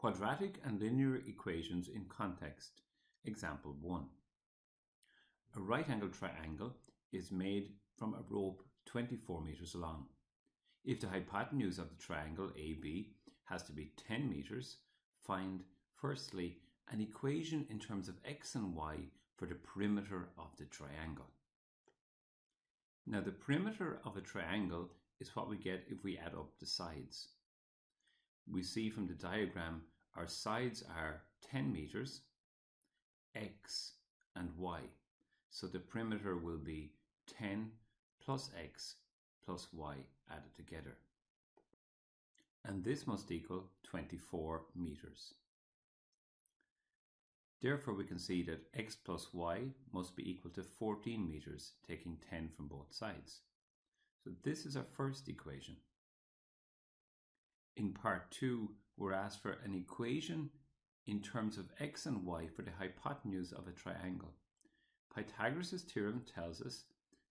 Quadratic and linear equations in context. Example 1. A right angled triangle is made from a rope 24 meters long. If the hypotenuse of the triangle AB has to be 10 meters, find firstly an equation in terms of x and y for the perimeter of the triangle. Now the perimeter of a triangle is what we get if we add up the sides we see from the diagram our sides are 10 meters, x and y. So the perimeter will be 10 plus x plus y added together. And this must equal 24 meters. Therefore, we can see that x plus y must be equal to 14 meters, taking 10 from both sides. So this is our first equation. In part two, we're asked for an equation in terms of x and y for the hypotenuse of a triangle. Pythagoras' theorem tells us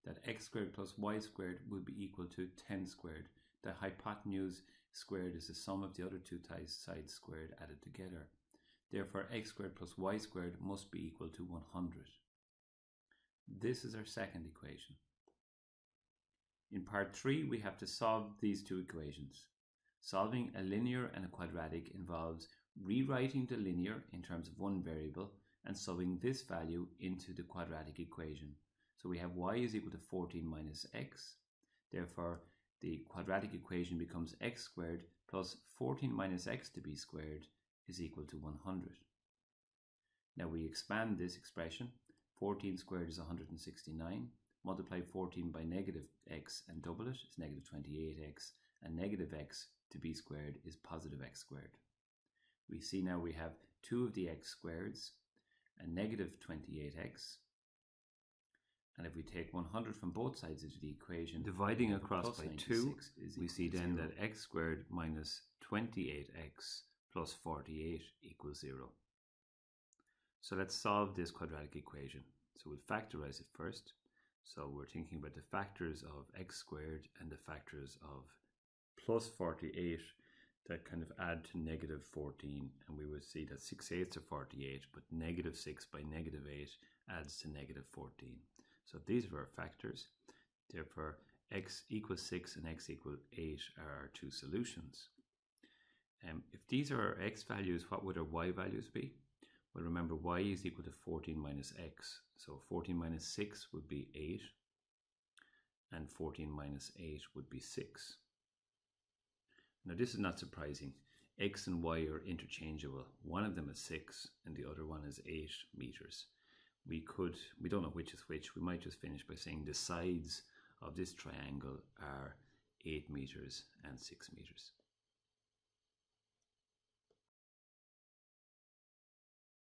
that x squared plus y squared will be equal to 10 squared. The hypotenuse squared is the sum of the other two sides squared added together. Therefore, x squared plus y squared must be equal to 100. This is our second equation. In part 3, we have to solve these two equations. Solving a linear and a quadratic involves rewriting the linear in terms of one variable and subbing this value into the quadratic equation. So we have y is equal to 14 minus x. Therefore, the quadratic equation becomes x squared plus 14 minus x to be squared is equal to 100. Now we expand this expression. 14 squared is 169. Multiply 14 by negative x and double it is negative 28x and negative x to b squared is positive x squared. We see now we have 2 of the x squareds and negative 28x. And if we take 100 from both sides of the equation, dividing across by 2, we see then zero. that x squared minus 28x plus 48 equals 0. So let's solve this quadratic equation. So we'll factorize it first. So we're thinking about the factors of x squared and the factors of plus 48 that kind of add to negative 14 and we would see that 6 eighths are 48 but negative 6 by negative 8 adds to negative 14 so these are our factors. Therefore x equals 6 and x equals 8 are our two solutions. Um, if these are our x values what would our y values be? Well remember y is equal to 14 minus x. So 14 minus 6 would be 8 and 14 minus 8 would be 6 now this is not surprising. X and Y are interchangeable. One of them is 6 and the other one is 8 meters. We could, we don't know which is which, we might just finish by saying the sides of this triangle are 8 meters and 6 meters.